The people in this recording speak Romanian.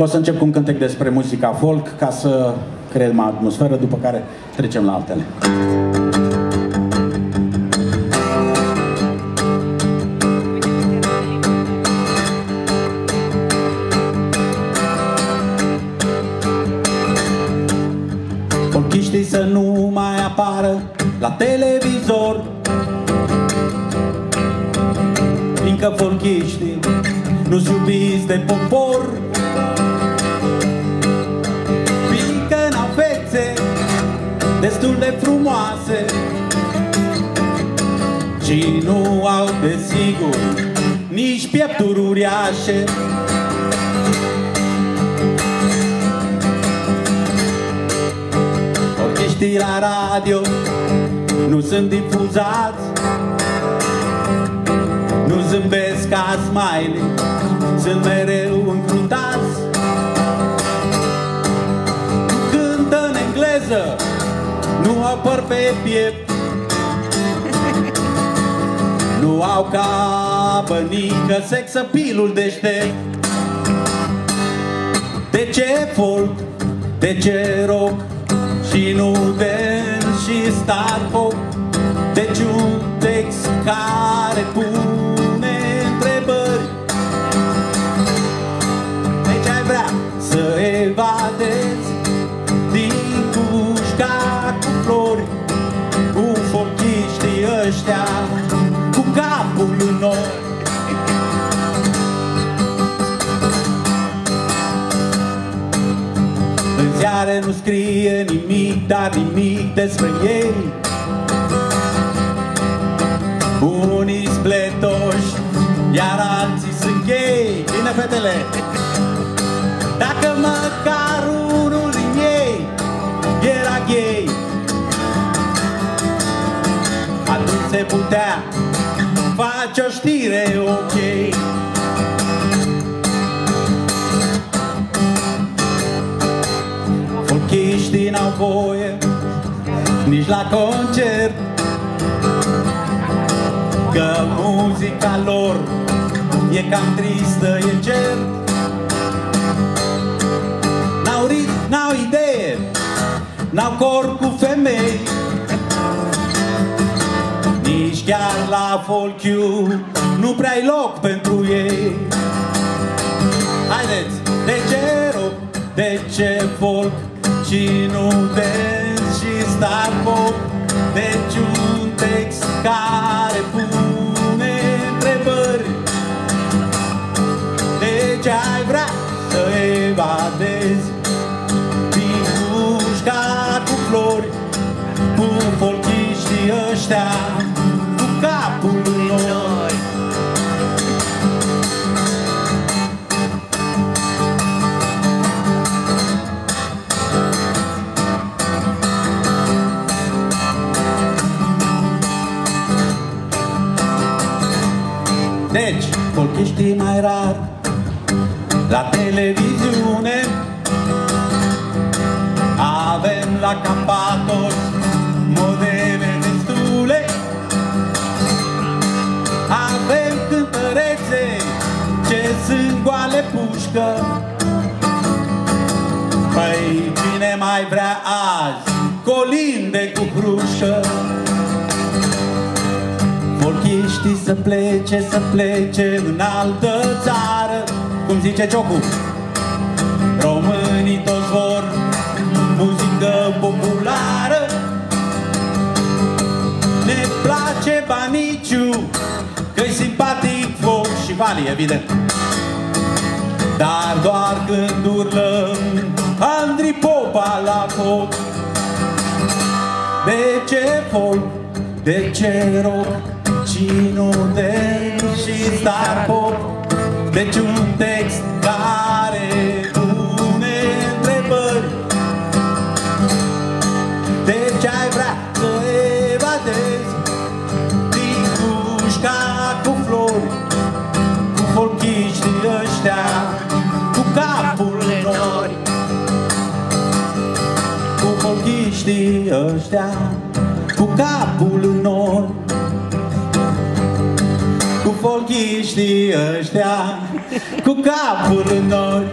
O să încep cu un cântec despre muzica folk ca să creăm atmosferă, după care trecem la altele. Folchiștii să nu mai apară la televizor Fiindcă folchiștii nu-s iubiți de popor destul de frumoase. Și nu au, desigur, nici piepturi uriașe. Orcheștii la radio nu sunt difuzați. Nu zâmbesc ca smiley, sunt mereu încruntați Cântă în engleză, nu au păr pe piept. Nu au ca bănică sexapilul deștept. De ce folk, de ce rock și nu dance și star pop Deci un text care pune În ziare nu scrie nimic, dar nimic despre ei. Unii spletoși, iar alții sunt gay. Bine, fetele! Dacă măcar unul din ei era gay Atunci se putea face o știre ok voie nici la concert. Că muzica lor e cam tristă, e cert N-au rit, n-au idee, n-au corp cu femei. Nici chiar la folchiu nu prea-i loc pentru ei. Haideți, de ce rock, de ce folk și nu dance și star pop Deci un text care pune întrebări. Deci ai vrea să evadezi Din cușca cu flori Cu folchiștii ăștia Deci, folchiștii mai rar La televiziune. Avem la Capatos Modele destule. Avem cântărețe Ce sunt goale pușcă. Păi cine mai vrea azi Colinde cu hrușcă Folchiștii să plece, să plece în altă țară. Cum zice Ciocu Românii toți vor muzică populară. Ne place Baniciu Că-i simpatic foc și Vali, evident. Dar doar când urlăm Andri Popa la foc. De ce folk, de ce rock și nu de și star pop. Deci un text care pune întrebări. Deci ai vrea să evadezi? Din cușca cu flori Cu folchiștii ăștia Cu capul în nori. Cu folchiștii ăștia Cu capul în nori Cu folchiștii ăștia Cu capul în nori